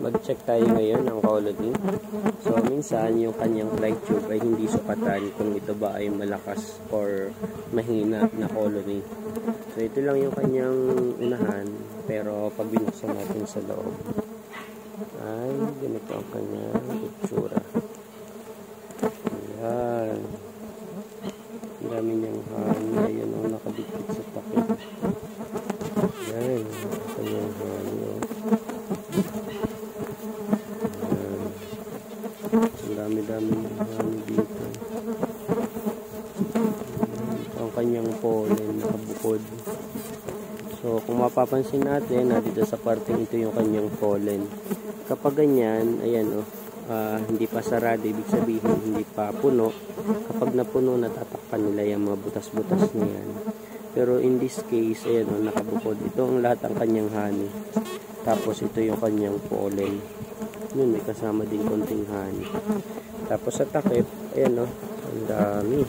mag-check tayo ngayon ng colony. So, minsan yung kanyang flight tube ay hindi sukatan kung ito ba ay malakas or mahina na colony. So, ito lang yung kanyang unahan. Pero, pag binuksan natin sa loob, ay ganito ang kanyang itsura. Ayan. Ang dami niyang honey. Ayan o, nakadikit sa takip. Ayan. Kanyang honey o. Ayan. Ang dami-dami honey dito. Ang kanyang pollen nakabukod. So, kung mapapansin natin, na dito sa parting ito yung kanyang pollen. Kapag ganyan, ayan oh, uh, hindi pa sarado, ibig sabihin hindi pa puno. Kapag napuno, natatakpan nila yung mga butas-butas niyan. Pero in this case, ayan oh, nakabukod. Ito ang lahat ang kanyang honey. Tapos ito yung kanyang pollen. Yun, may kasama din konting honey. Tapos sa takip, ayan o, oh, ang dami.